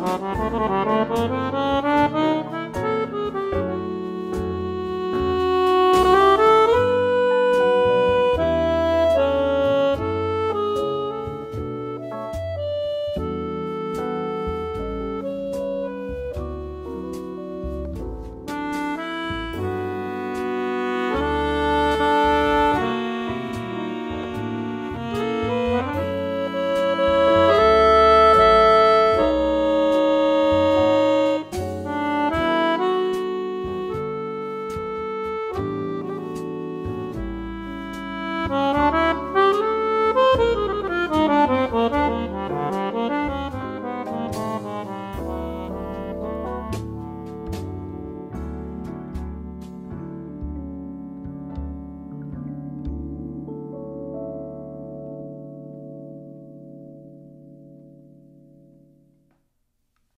Mm-hmm. Música